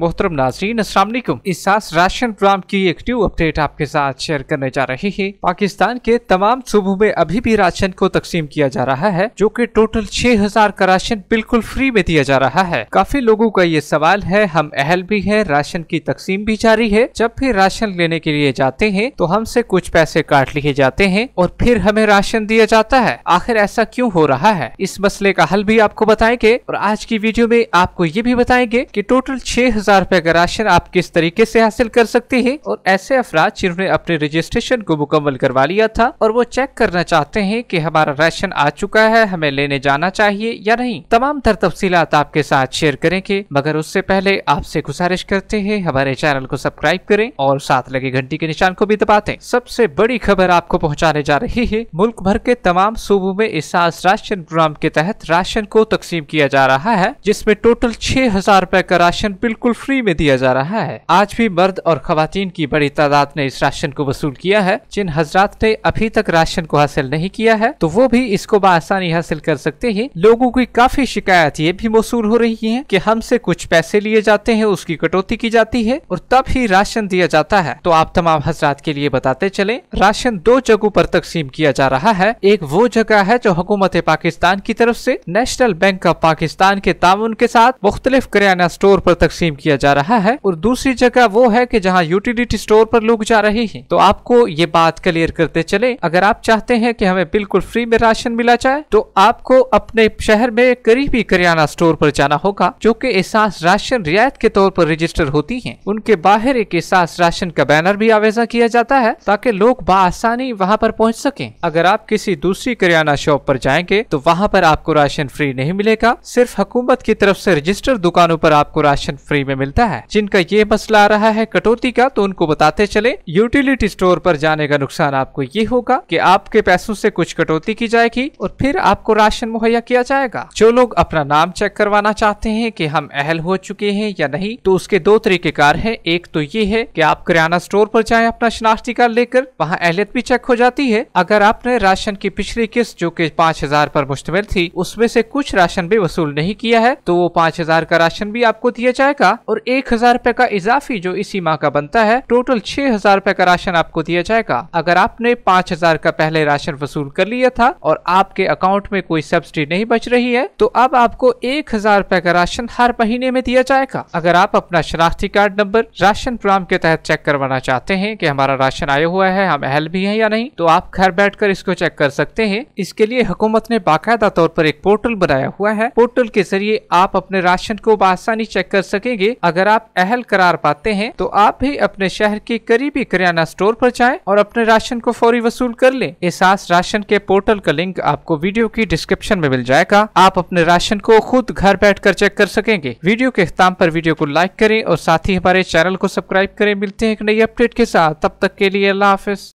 मोहतरम नाजरीन अस्सलाम इस सास राशन प्रोग्राम की एक न्यू अपडेट आपके साथ शेयर करने जा रही है। पाकिस्तान के तमाम सूबों में अभी भी राशन को तकसीम किया जा रहा है, जो कि टोटल 6000 का राशन बिल्कुल फ्री में दिया जा रहा है। काफ़ी लोगों का ये सवाल है, हम अहल भी है, राशन की तकसीम भी जारी है। जब भी राशन लेने के लिए जाते हैं तो हमसे कुछ पैसे काट लिए जाते हैं और फिर हमें राशन दिया जाता है। आखिर ऐसा क्यों हो रहा है? इस मसले का हल भी आपको बताएँगे और आज की वीडियो में आपको ये भी बताएँगे की टोटल छह हज़ार रूपए का राशन आप किस तरीके से हासिल कर सकते हैं? और ऐसे अफराज जिन्होंने अपने रजिस्ट्रेशन को मुकम्मल करवा लिया था, और वो चेक करना चाहते हैं कि हमारा राशन आ चुका है, हमें लेने जाना चाहिए या नहीं। तमाम तर तफसी आपके साथ शेयर करेंगे, मगर उससे पहले आपसे गुजारिश करते हैं, हमारे चैनल को सब्सक्राइब करें और साथ लगे घंटी के निशान को भी दबाते सबसे बड़ी खबर आपको पहुँचाने जा रही है, मुल्क भर के तमाम सूबों में इस राशन प्रोग्राम के तहत राशन को तकसीम किया जा रहा है, जिसमें टोटल छह हज़ार रूपए का राशन बिल्कुल फ्री में दिया जा रहा है। आज भी मर्द और खातन की बड़ी तादाद ने इस राशन को वसूल किया है। जिन हजरात ने अभी तक राशन को हासिल नहीं किया है तो वो भी इसको बसानी हासिल कर सकते हैं। लोगों की काफ़ी शिकायत ये भी मौसू हो रही है की हमसे कुछ पैसे लिए जाते हैं, उसकी कटौती की जाती है और तब ही राशन दिया जाता है। तो आप तमाम हजरात के लिए बताते चले, राशन दो जगहों पर तकसीम किया जा रहा है। एक वो जगह है जो हुकूमत पाकिस्तान की तरफ़ से नेशनल बैंक ऑफ़ पाकिस्तान के ताउन के साथ मुख्तलिफ़ करियाना स्टोर पर तकसीम किया जा रहा है और दूसरी जगह वो है कि जहाँ यूटिलिटी स्टोर पर लोग जा रहे हैं। तो आपको ये बात क्लियर करते चले। अगर आप चाहते हैं कि हमें बिल्कुल फ्री में राशन मिला जाए तो आपको अपने शहर में करीबी करियाना स्टोर पर जाना होगा, जो कि एहसास राशन रियायत के तौर पर रजिस्टर होती है। उनके बाहर एक एहसास राशन का बैनर भी आवेजा किया जाता है, ताकि लोग बसानी वहाँ पर पहुँच सके। अगर आप किसी दूसरी करियाना शॉप पर जाएँगे तो वहाँ पर आपको राशन फ्री नहीं मिलेगा। सिर्फ़ हुकूमत की तरफ़ से रजिस्टर दुकानों पर आपको राशन फ्री में मिलता है। जिनका ये मसला आ रहा है कटौती का तो उनको बताते चले। यूटिलिटी स्टोर पर जाने का नुकसान आपको ये होगा कि आपके पैसों से कुछ कटौती की जाएगी और फिर आपको राशन मुहैया किया जाएगा। जो लोग अपना नाम चेक करवाना चाहते हैं कि हम अहल हो चुके हैं या नहीं तो उसके दो तरीके कार है। एक तो ये है कि आप किराना स्टोर पर जाए अपना शनाख्ती कार्ड लेकर, वहाँ अहलियत भी चेक हो जाती है। अगर आपने राशन की पिछली किस्त, जो की पाँच हज़ार पर मुश्तमिल थी, उसमें से कुछ राशन भी वसूल नहीं किया है तो वो पाँच हज़ार का राशन भी आपको दिया जाएगा। और एक हज़ार रूपए का इजाफी जो इसी माह का बनता है टोटल छह हज़ार रूपए का राशन आपको दिया जाएगा। अगर आपने पाँच हज़ार का पहले राशन वसूल कर लिया था और आपके अकाउंट में कोई सब्सिडी नहीं बच रही है तो अब आपको एक हज़ार रूपए का राशन हर महीने में दिया जाएगा। अगर आप अपना शनाख्ती कार्ड नंबर राशन प्रोग्राम के तहत चेक करवाना चाहते हैं कि हमारा राशन आया हुआ है, हम अहल भी हैं या नहीं तो आप घर बैठकर इसको चेक कर सकते हैं। इसके लिए हुकूमत ने बाकायदा तौर पर एक पोर्टल बनाया हुआ है। पोर्टल के ज़रिए आप अपने राशन को बसानी चेक कर सकेंगे। अगर आप अहल करार पाते हैं तो आप भी अपने शहर के करीबी करियाना स्टोर पर जाएँ और अपने राशन को फौरी वसूल कर लें। एहसास राशन के पोर्टल का लिंक आपको वीडियो की डिस्क्रिप्शन में मिल जाएगा। आप अपने राशन को खुद घर बैठ कर चेक कर सकेंगे। वीडियो के अख्ताम पर वीडियो को लाइक करें और साथ ही हमारे चैनल को सब्सक्राइब करें। मिलते हैं एक नई अपडेट के साथ। तब तक के लिए अल्लाह हाफिज।